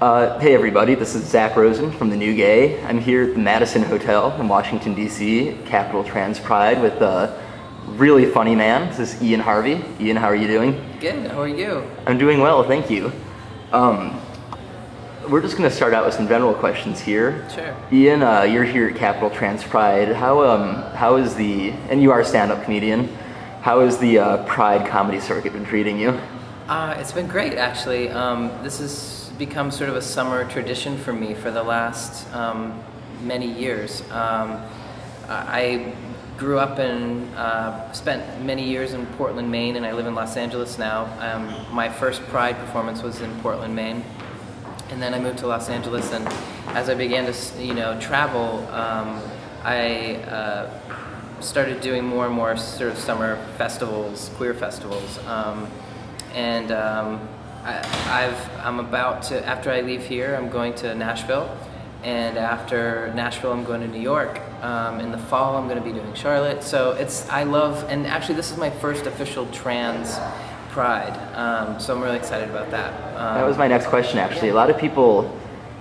Uh, hey everybody, this is Zach Rosen from The New Gay. I'm here at the Madison Hotel in Washington, D.C., Capital Trans Pride with a really funny man. This is Ian Harvie. Ian, how are you doing? Good, how are you? I'm doing well, thank you. Um, we're just going to start out with some general questions here. Sure. Ian, uh, you're here at Capital Trans Pride. How, um, how is the, and you are a stand-up comedian, how has the uh, Pride comedy circuit been treating you? Uh, it's been great, actually. Um, this has become sort of a summer tradition for me for the last um, many years. Um, I grew up and uh, spent many years in Portland, Maine, and I live in Los Angeles now. Um, my first Pride performance was in Portland, Maine, and then I moved to Los Angeles. And as I began to, you know, travel, um, I uh, started doing more and more sort of summer festivals, queer festivals. Um, and um, I, have I'm about to, after I leave here, I'm going to Nashville. And after Nashville, I'm going to New York. Um, in the fall, I'm going to be doing Charlotte. So it's, I love, and actually this is my first official trans pride. Um, so I'm really excited about that. Um, that was my next question, actually. A lot of people,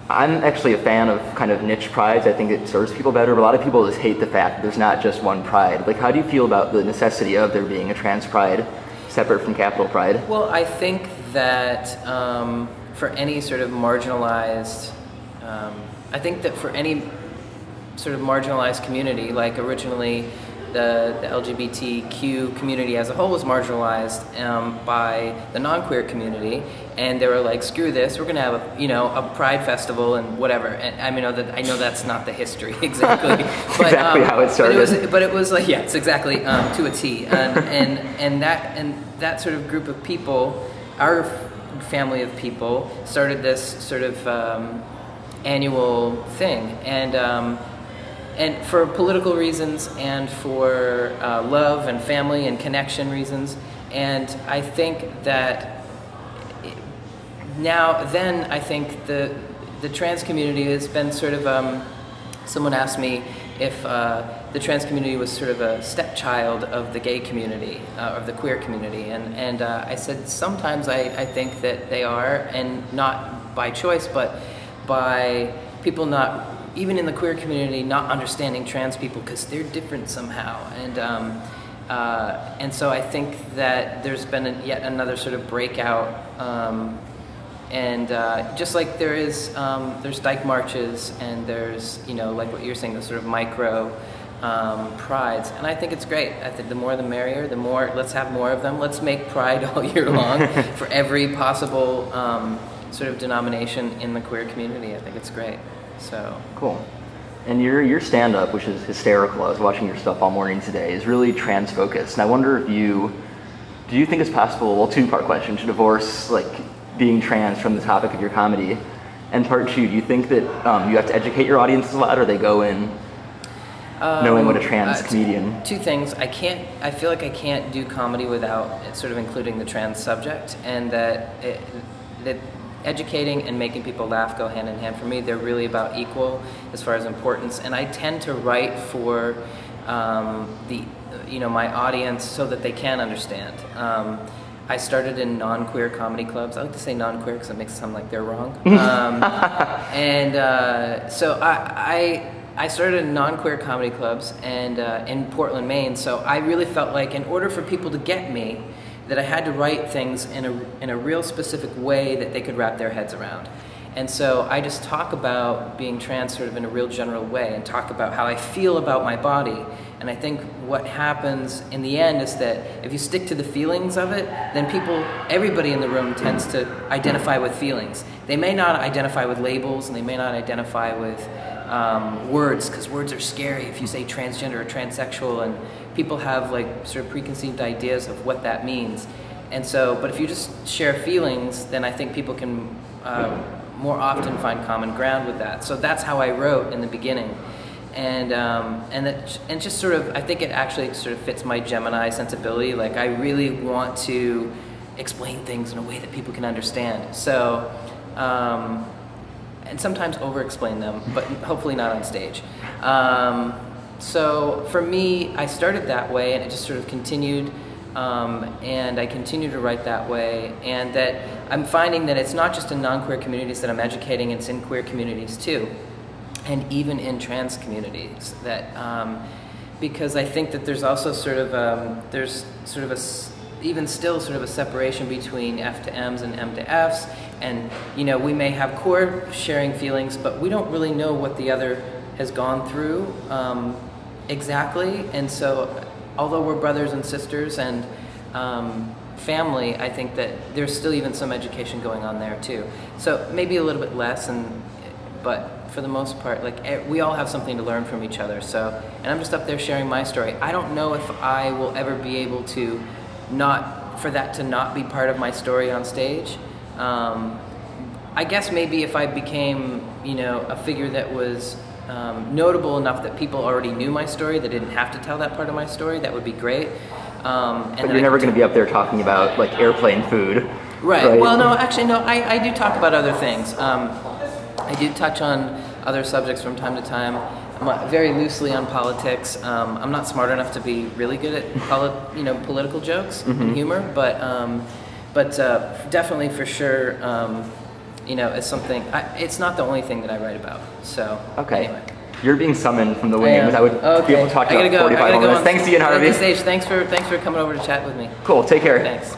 I'm actually a fan of kind of niche prides. I think it serves people better, but a lot of people just hate the fact that there's not just one pride. Like, how do you feel about the necessity of there being a trans pride separate from capital pride? Well, I think that um, for any sort of marginalized, um, I think that for any sort of marginalized community, like originally the, the LGBTQ community as a whole was marginalized um, by the non-queer community, and they were like, "Screw this! We're gonna have a you know a Pride festival and whatever." And I mean, I know that, I know that's not the history exactly, but, exactly um, how it started. But it, was, but it was like, yes, exactly um, to a T, and, and and that and that sort of group of people, our family of people, started this sort of um, annual thing, and um, and for political reasons and for uh, love and family and connection reasons. And I think that now, then, I think the the trans community has been sort of. Um, someone asked me if uh, the trans community was sort of a stepchild of the gay community, uh, of the queer community, and and uh, I said sometimes I, I think that they are, and not by choice, but by people not even in the queer community, not understanding trans people because they're different somehow. And, um, uh, and so I think that there's been a, yet another sort of breakout. Um, and uh, just like there is, um, there's dyke marches and there's, you know, like what you're saying, the sort of micro um, prides. And I think it's great. I think the more the merrier, the more, let's have more of them. Let's make pride all year long for every possible um, sort of denomination in the queer community. I think it's great. So cool. And your your stand up, which is hysterical, I was watching your stuff all morning today, is really trans focused. And I wonder if you do you think it's possible, well two part question, to divorce like being trans from the topic of your comedy? And part two, do you think that um, you have to educate your audience a lot or they go in um, knowing what a trans uh, comedian? Two things. I can't I feel like I can't do comedy without sort of including the trans subject and that it, that educating and making people laugh go hand in hand for me. They're really about equal as far as importance. And I tend to write for um, the, you know, my audience so that they can understand. Um, I started in non-queer comedy clubs. I like to say non-queer because it makes it sound like they're wrong. Um, and uh, so I, I, I, started in non-queer comedy clubs and uh, in Portland, Maine. So I really felt like in order for people to get me, that I had to write things in a, in a real specific way that they could wrap their heads around. And so I just talk about being trans sort of in a real general way and talk about how I feel about my body. And I think what happens in the end is that if you stick to the feelings of it, then people, everybody in the room tends to identify with feelings. They may not identify with labels and they may not identify with um, words because words are scary if you say transgender or transsexual and people have like sort of preconceived ideas of what that means. And so, but if you just share feelings, then I think people can uh, more often find common ground with that. So that's how I wrote in the beginning. And um, and that and just sort of I think it actually sort of fits my Gemini sensibility. Like I really want to explain things in a way that people can understand. So um, and sometimes over-explain them, but hopefully not on stage. Um, so for me, I started that way, and it just sort of continued Um, and I continue to write that way, and that I'm finding that it's not just in non-queer communities that I'm educating; it's in queer communities too, and even in trans communities. That um, because I think that there's also sort of um, there's sort of a even still sort of a separation between F to M's and M to F's, and you know we may have core sharing feelings, but we don't really know what the other has gone through um, exactly, and so although we're brothers and sisters and um, family, I think that there's still even some education going on there too. So maybe a little bit less, and but for the most part, like eh, we all have something to learn from each other. So, and I'm just up there sharing my story. I don't know if I will ever be able to not for that to not be part of my story on stage. Um, I guess maybe if I became, you know, a figure that was um, notable enough that people already knew my story, that didn't have to tell that part of my story, that would be great. Um, and But you're never going to be up there talking about like airplane food. Right. Well, no, actually, no. I, I do talk about other things. Um, I do touch on other subjects from time to time, I'm, uh, very loosely on politics. Um, I'm not smart enough to be really good at poli- you know political jokes and humor, but um, but uh, definitely for sure, um, you know, it's something. I, it's not the only thing that I write about. So Okay. Anyway. You're being summoned from the wings. I would okay. be able to talk to you about go. 45 I gotta more go minutes. Thanks, Ian Harvie. stage. Thanks for thanks for coming over to chat with me. Cool. Take care. Thanks.